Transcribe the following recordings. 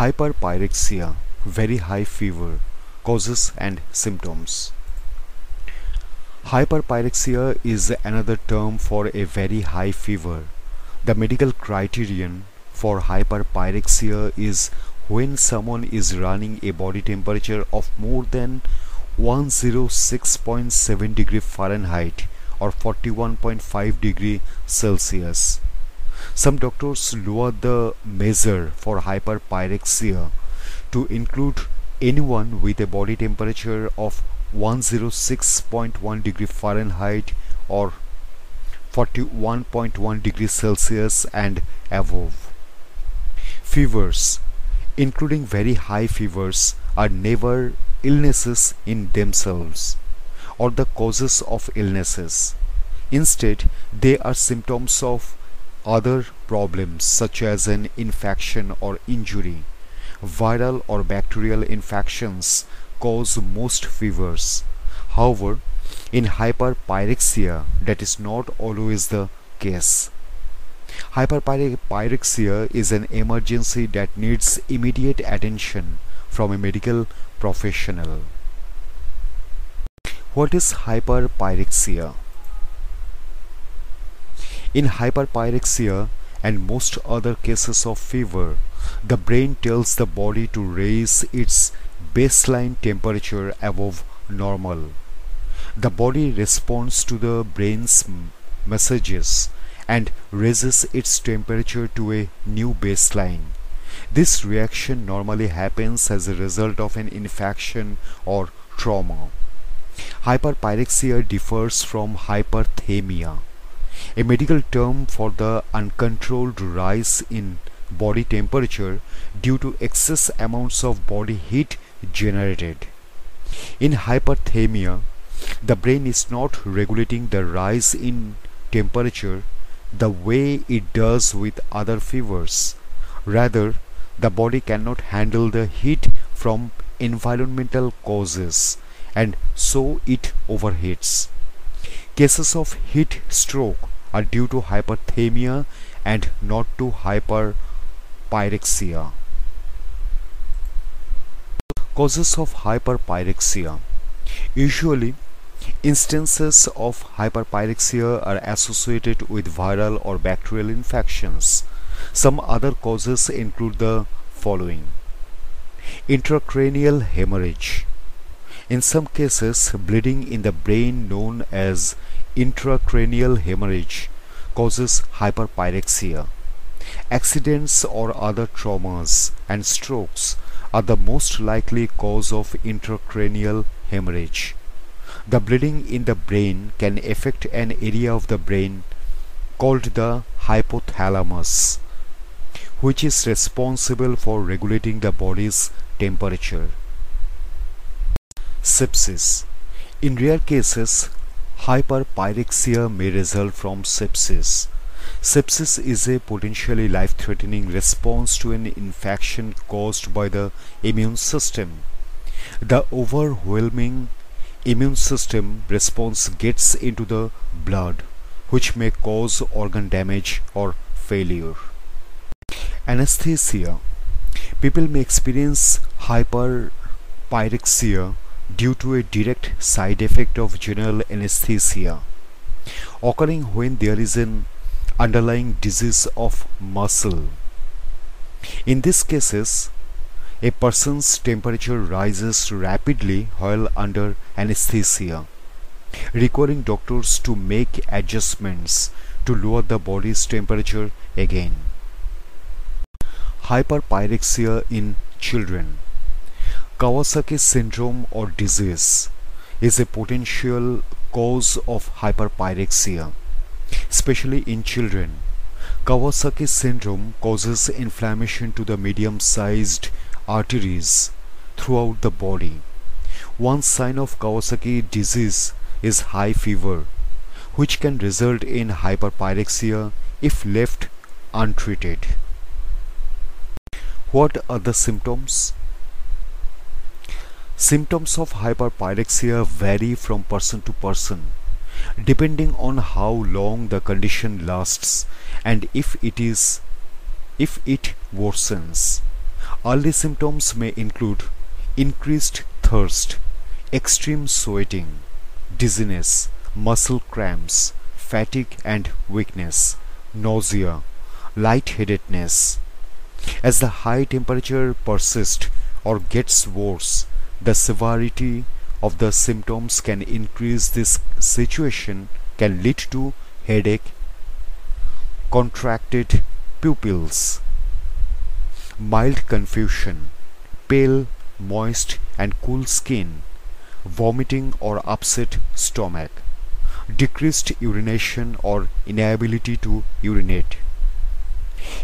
Hyperpyrexia, very high fever, causes and symptoms. Hyperpyrexia is another term for a very high fever. The medical criterion for hyperpyrexia is when someone is running a body temperature of more than 106.7 degree Fahrenheit or 41.5 degree Celsius. Some doctors lower the measure for hyperpyrexia to include anyone with a body temperature of 106.1 degree Fahrenheit or 41.1 degree Celsius and above. Fevers, including very high fevers, are never illnesses in themselves or the causes of illnesses. Instead, they are symptoms of other problems such as an infection or injury. Viral or bacterial infections cause most fevers. However, in hyperpyrexia, that is not always the case. Hyperpyrexia is an emergency that needs immediate attention from a medical professional. What is hyperpyrexia? In hyperpyrexia and most other cases of fever, the brain tells the body to raise its baseline temperature above normal. The body responds to the brain's messages and raises its temperature to a new baseline. This reaction normally happens as a result of an infection or trauma. Hyperpyrexia differs from hyperthermia, a medical term for the uncontrolled rise in body temperature due to excess amounts of body heat generated. In hyperthermia, the brain is not regulating the rise in temperature the way it does with other fevers. Rather, the body cannot handle the heat from environmental causes and so it overheats. Cases of heat stroke are due to hyperthermia and not to hyperpyrexia. Causes of hyperpyrexia Usually, instances of hyperpyrexia are associated with viral or bacterial infections. Some other causes include the following intracranial hemorrhage in some cases, bleeding in the brain known as intracranial hemorrhage causes hyperpyrexia. Accidents or other traumas and strokes are the most likely cause of intracranial hemorrhage. The bleeding in the brain can affect an area of the brain called the hypothalamus, which is responsible for regulating the body's temperature. Sepsis In rare cases, hyperpyrexia may result from sepsis. Sepsis is a potentially life-threatening response to an infection caused by the immune system. The overwhelming immune system response gets into the blood, which may cause organ damage or failure. Anesthesia People may experience hyperpyrexia due to a direct side effect of general anesthesia occurring when there is an underlying disease of muscle. In these cases, a person's temperature rises rapidly while under anesthesia, requiring doctors to make adjustments to lower the body's temperature again. Hyperpyrexia in children Kawasaki syndrome or disease is a potential cause of hyperpyrexia, especially in children. Kawasaki syndrome causes inflammation to the medium-sized arteries throughout the body. One sign of Kawasaki disease is high fever, which can result in hyperpyrexia if left untreated. What are the symptoms? Symptoms of hyperpyrexia vary from person to person depending on how long the condition lasts and if it is if it worsens. Early symptoms may include increased thirst, extreme sweating, dizziness, muscle cramps, fatigue and weakness, nausea, lightheadedness. As the high temperature persists or gets worse, the severity of the symptoms can increase. This situation can lead to headache, contracted pupils, mild confusion, pale, moist and cool skin, vomiting or upset stomach, decreased urination or inability to urinate.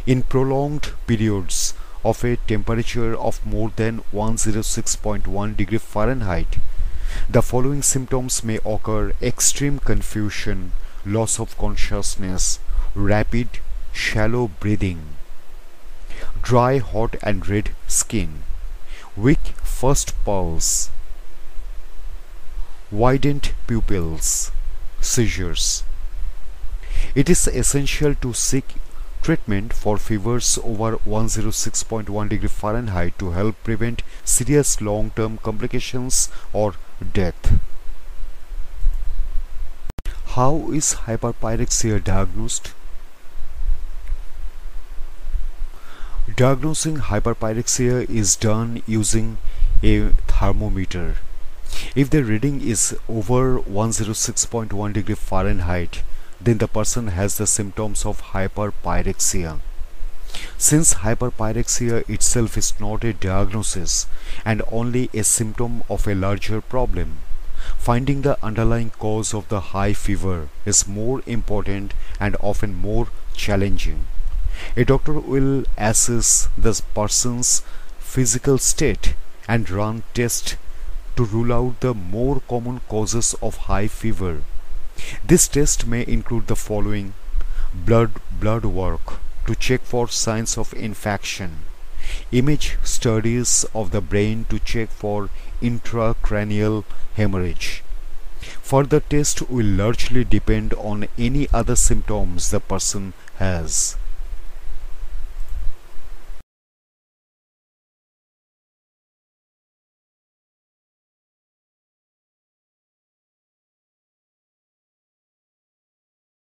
In prolonged periods of a temperature of more than 106.1 degree Fahrenheit, the following symptoms may occur extreme confusion, loss of consciousness, rapid, shallow breathing, dry, hot, and red skin, weak first pulse, widened pupils, seizures. It is essential to seek treatment for fevers over 106.1 degree Fahrenheit to help prevent serious long-term complications or death. How is hyperpyrexia diagnosed? Diagnosing hyperpyrexia is done using a thermometer. If the reading is over 106.1 degree Fahrenheit, then the person has the symptoms of hyperpyrexia. Since hyperpyrexia itself is not a diagnosis and only a symptom of a larger problem, finding the underlying cause of the high fever is more important and often more challenging. A doctor will assess the person's physical state and run tests to rule out the more common causes of high fever. This test may include the following blood blood work to check for signs of infection, image studies of the brain to check for intracranial hemorrhage. Further test will largely depend on any other symptoms the person has.